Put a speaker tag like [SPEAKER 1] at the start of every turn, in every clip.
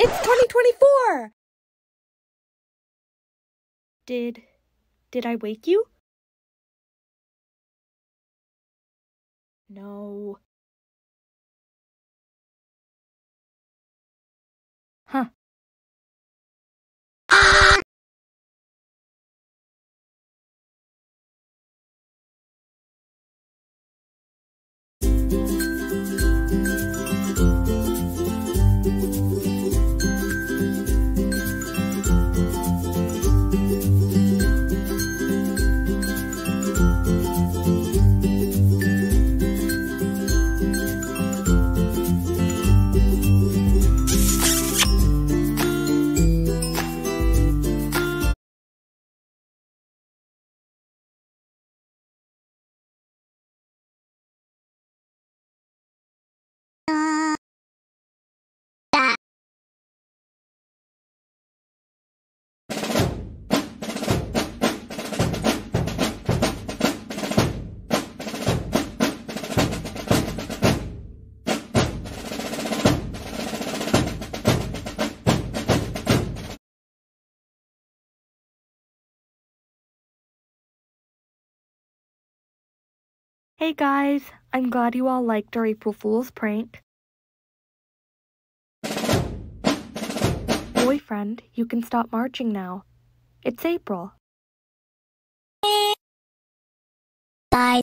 [SPEAKER 1] It's 2024! Did. did I wake you? No. Huh. Hey guys, I'm glad you all liked our April Fool's prank. Boyfriend, you can stop marching now. It's April.
[SPEAKER 2] Bye.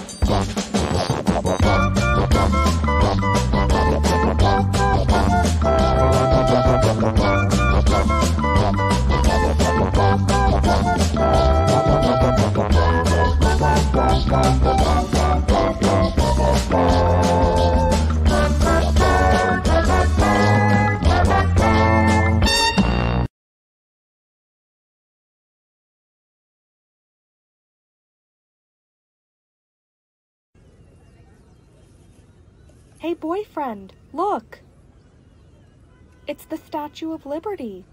[SPEAKER 1] Hey boyfriend, look! It's the Statue of Liberty.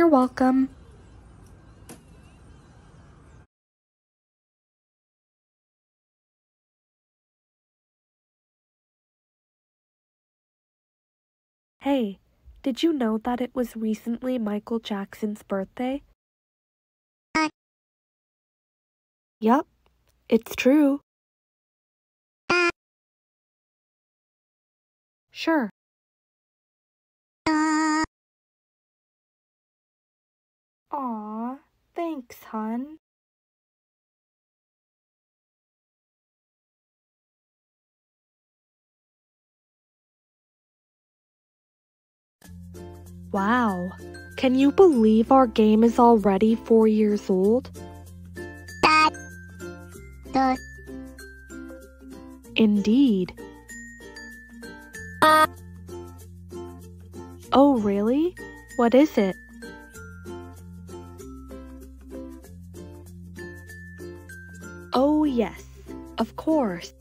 [SPEAKER 1] You're welcome. Hey, did you know that it was recently Michael Jackson's birthday?
[SPEAKER 2] Uh.
[SPEAKER 1] Yup, it's true. Sure. Aw, thanks, hun. Wow, can you believe our game is already four years old? that.
[SPEAKER 2] The.
[SPEAKER 1] Indeed. Uh, Oh, really? What is it? Oh, yes, of course.